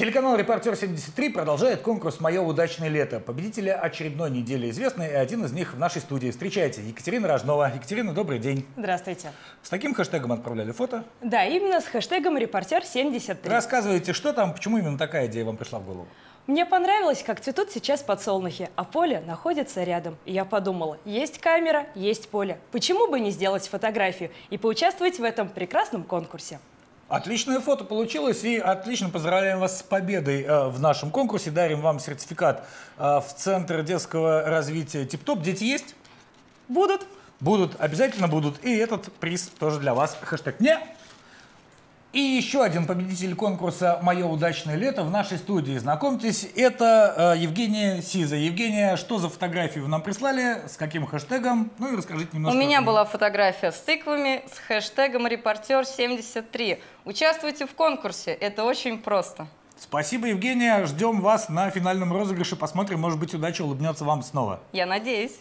Телеканал «Репортер-73» продолжает конкурс «Мое удачное лето». Победители очередной недели известны, и один из них в нашей студии. Встречайте, Екатерина Рожнова. Екатерина, добрый день. Здравствуйте. С таким хэштегом отправляли фото? Да, именно с хэштегом «Репортер-73». Рассказывайте, что там, почему именно такая идея вам пришла в голову? Мне понравилось, как цветут сейчас подсолнухи, а поле находится рядом. И я подумала, есть камера, есть поле. Почему бы не сделать фотографию и поучаствовать в этом прекрасном конкурсе? Отличное фото получилось и отлично поздравляем вас с победой э, в нашем конкурсе. Дарим вам сертификат э, в Центр детского развития ТипТоп. Дети есть? Будут. Будут, обязательно будут. И этот приз тоже для вас. Хэштег «Не». И еще один победитель конкурса «Мое удачное лето» в нашей студии. Знакомьтесь, это э, Евгения Сиза. Евгения, что за фотографию вы нам прислали, с каким хэштегом? Ну и расскажите немножко. У меня была фотография с тыквами с хэштегом «Репортер73». Участвуйте в конкурсе, это очень просто. Спасибо, Евгения. Ждем вас на финальном розыгрыше. Посмотрим, может быть, удача улыбнется вам снова. Я надеюсь.